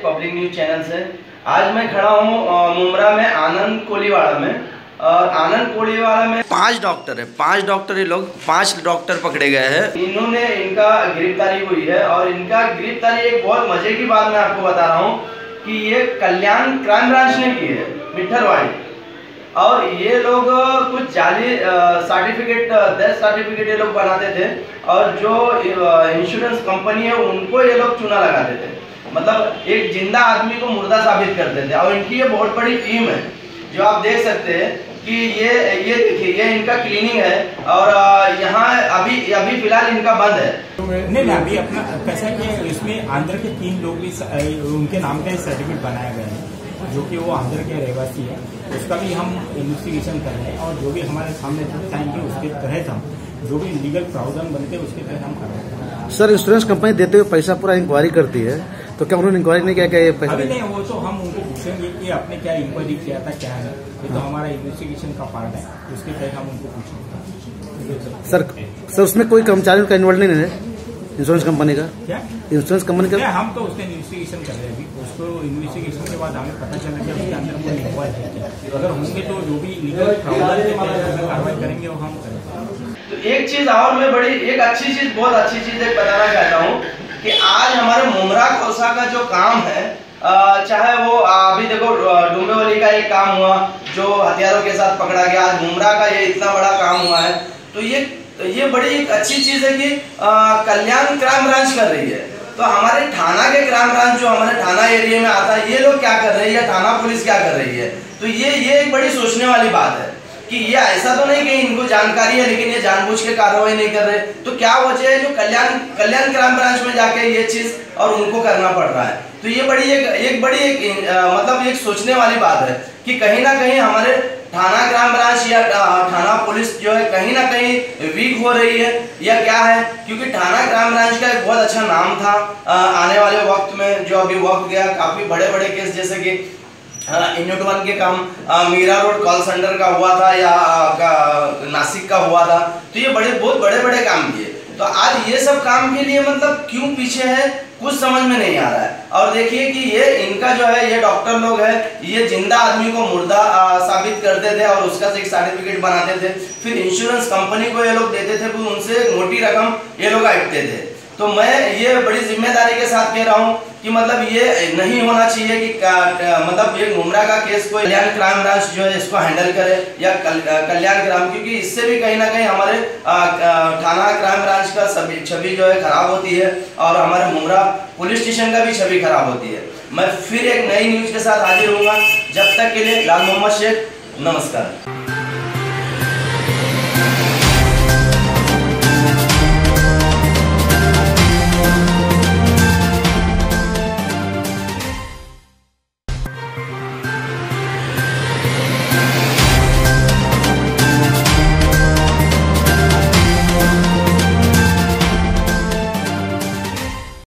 Public news channel से। आज मैं खड़ा हूँ मुमरा में आनंद कोलीवाड़ा में। और आनंद कोलीवाड़ा में पाँच डॉक्टर है पाँच डॉक्टर ये लोग पाँच डॉक्टर पकड़े गए हैं। इन्होंने इनका गिरफ्तारी हुई है और इनका गिरफ्तारी एक बहुत मज़े की बात मैं आपको बता रहा हूँ कि ये कल्याण क्राइम ब्रांच ने की है मिठरवाड़ी। और ये लोग कुछ जाली सर्टिफिकेट डेथ सर्टिफिकेट ये लोग बनाते थे और जो इंश्योरेंस कंपनी है उनको ये लोग चुना लगाते थे। मतलब एक ज़िंदा आदमी को मुर्दा साबित करते थे और इनकी ये बहुत बड़ी टीम है। जो आप देख सकते हैं कि ये ये देखिए ये इनका क्लीनिंग है। और यहाँ अभी अभी फ़िलहाल इनका बंद है। नहीं नहीं अभी अपना कैसा है कि इसमें आंध्र के तीन लोग भी स- उनके नाम का सर्टिफिकेट बनाया गया है जो कि वो आंध्र के रहवासी है। उसका भी हम इन्वेस्टिगेशन कर रहे हैं और जो भी हमारे सामने आएँगे उसके तहत हम जो भी लीगल प्रावधान बनते हैं उसके तहत हम कर रहे हैं। सर इंश्योरेंस कंपनी देते हुए पैसा पूरा इंक्वायरी करती है। तो क्या उन्होंने इंक्वायरी नहीं किया क्या ये अभी नहीं वो तो हम उनको पूछेंगे कि आपने क्या इंक्वायरी किया था क्या है? ये तो हमारा इन्वेस्टिगेशन का पार्ट है उसके तहत हम उनको पूछेंगे सर सर उसमें कोई कर्मचारी का इन्वॉल्व नहीं है? इंश्योरेंस कंपनी का? क्या? इंश्योरेंस कंपनी का? हम तो उसने इन्वेस्टिगेशन कर रहे हैं अभी। उसको इन्वेस्टिगेशन के बाद हमें पता चला कि उसके अंदर कोई इंक्वायरी है क्या। अगर होंगे तो जो भी लीगल कार्रवाई करेंगे वो हम करेंगे। तो एक चीज़ और मैं बड़ी एक अच्छी चीज़ बहुत अच्छी चीज़ एक बताना चाहता हूँ। कि आज हमारे मुमरा खोसा का जो काम है चाहे वो अभी देखो डुम्बेवली का एक काम हुआ, जो हथियारों के साथ पकड़ा गया, आज मुमरा का ये इतना बड़ा काम हुआ है तो ये तो ये बड़ी एक अच्छी चीज़ है कि कल्याण क्राइम ब्रांच कर रही है। तो हमारे थाना के क्राइम ब्रांच, जो हमारे थाना एरिया में आता है, ये लोग क्या कर रही है थाना पुलिस क्या कर रही है? तो ये ये एक बड़ी सोचने वाली बात है। कि ये ऐसा तो नहीं कि इनको जानकारी है, लेकिन ये जानबूझ के कार्रवाई नहीं कर रहे। तो क्या वजह है, जो कल्याण कल्याण क्राइम ब्रांच में जाके ये चीज़ और उनको करना पड़ रहा है? तो ये बड़ी एक एक बड़ी एक मतलब एक सोचने वाली बात है कि कहीं ना कहीं हमारे थाना क्राइम ब्रांच या थाना पुलिस जो है कहीं ना कहीं वीक हो रही है। या क्या है? क्योंकि थाना क्राइम ब्रांच का एक बहुत अच्छा नाम था आने वाले वक्त में जो अभी वक्त गया, काफ़ी बड़े बड़े केस, जैसे कि यूनिट वन के काम मीरा रोड कॉल सेंटर का हुआ था या नासिक का हुआ था तो ये बड़े, बहुत बड़े बड़े काम किए। तो आज ये सब काम के लिए मतलब क्यों पीछे है, कुछ समझ में नहीं आ रहा है। और देखिए कि ये, इनका जो है, ये डॉक्टर लोग है, ये ज़िंदा आदमी को मुर्दा साबित करते थे और उसका एक सर्टिफिकेट बनाते थे। फिर इंश्योरेंस कंपनी को ये लोग देते थे, फिर उनसे मोटी रकम ये लोग ऐटते थे। तो मैं ये बड़ी ज़िम्मेदारी के साथ कह रहा हूँ कि मतलब ये नहीं होना चाहिए कि मतलब ये मुमरा का केस कोई कल्याण क्राइम ब्रांच जो है इसको हैंडल करे या कल, कल्याण क्राइम क्योंकि इससे भी कहीं ना कहीं हमारे थाना क्राइम ब्रांच का सभी छवि जो है खराब होती है और हमारे मुमरा पुलिस स्टेशन का भी छवि खराब होती है। मैं फिर एक नई न्यूज़ के साथ हाजिर हूँगा जब तक के लिए लाल मोहम्मद शेख नमस्कार।